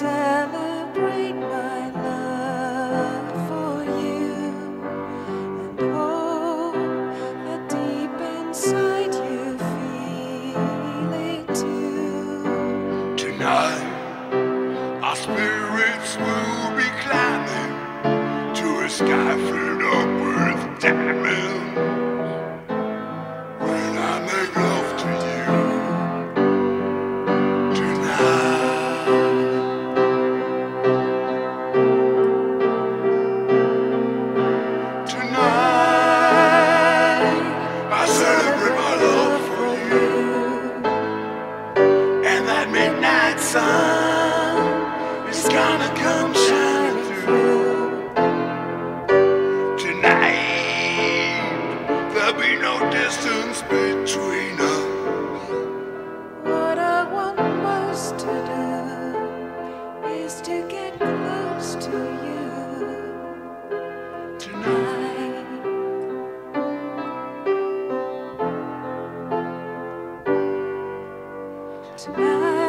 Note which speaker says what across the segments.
Speaker 1: celebrate my love for you and that deep inside you feel it too.
Speaker 2: Tonight our spirits will be climbing to a sky filled up with diamonds There'll be no distance between us.
Speaker 1: What I want most to do is to get close to you tonight. Tonight. tonight.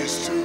Speaker 1: is too